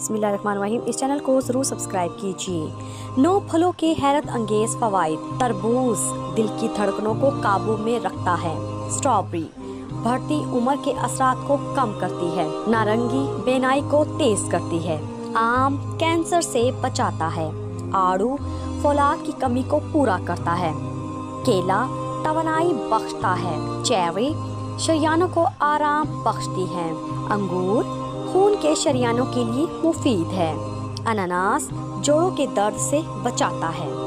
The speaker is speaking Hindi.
बिस्मिल्लाहिर्रहमानिर्रहीम। इस चैनल को ज़रूर सब्सक्राइब कीजिए। नौ फलों के हैरत अंगेज फवाइद तरबूज दिल की धड़कनों को काबू में रखता है। स्ट्रॉबेरी बढ़ती उम्र के असरात को कम करती है। नारंगी बेनाई को तेज करती है। आम कैंसर से बचाता है। आड़ू फौलाद की कमी को पूरा करता है। केला तवनाई बख्शता है। चेरी शरियानों को आराम बख्शती है। अंगूर खून के शरियानों के लिए मुफीद है। अनानास जोड़ों के दर्द से बचाता है।